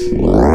What?